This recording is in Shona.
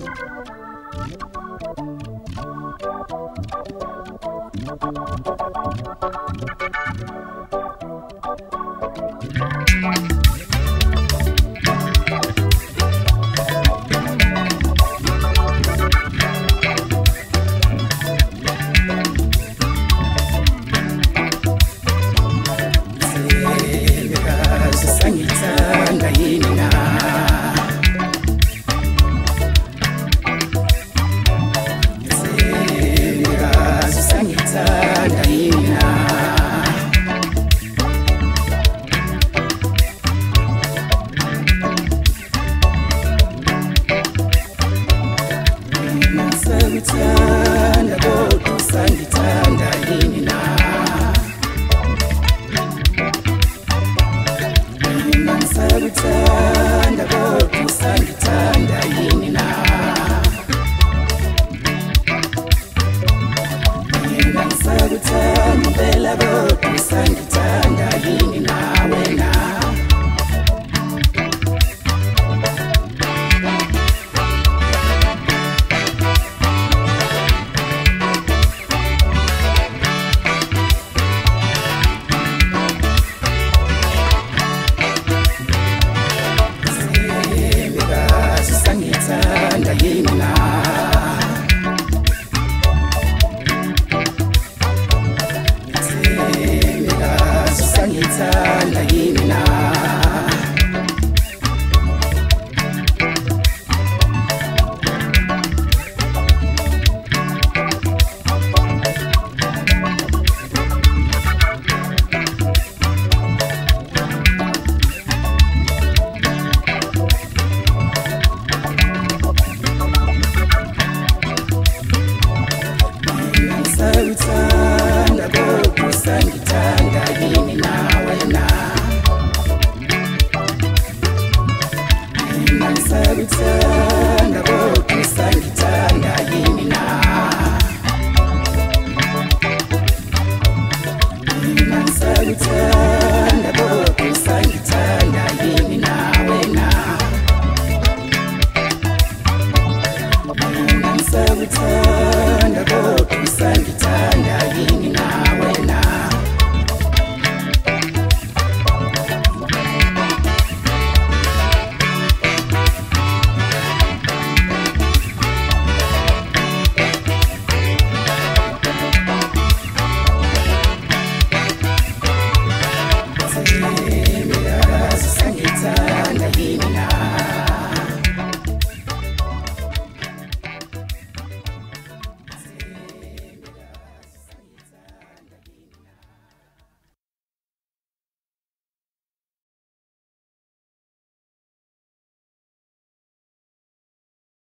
Thank you. ngisakuthanda kodwa usangithanda yini na sauthanda kokusangithanda yini nawena ina sauthanda kokusangithanda yini na ina sauthanda